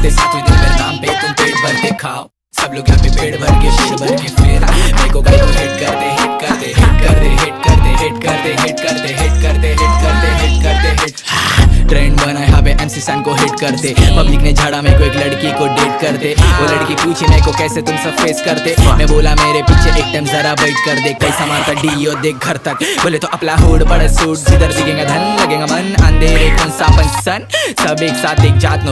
करते सातवें दिन बदनाम पे तुम पेट भर के खाओ सब लोग यहाँ पे पेड़ भर के पेड़ भर के फिर मेरे को कहीं हिट कर दे हिट कर दे हिट कर दे हिट कर दे हिट कर दे हिट कर दे हिट कर दे हिट कर दे हिट कर दे हिट ट्रेंड बना यहाँ पे एमसी सैन को हिट करते पब्लिक ने झाड़ा मेरे को एक लड़की को डेट करते वो लड़की पूछी मेरे को कैसे तुम सब फेस करते मैं बोला मेरे पीछे एक टाइम जरा वेट कर दे कैसा मारता डीओ देख घर तक बोले तो अपना होड बड़ा सूट जिधर दिखेगा धन लगेगा मन अंधेरे कौन सा सन सब एक साथ एक जात नो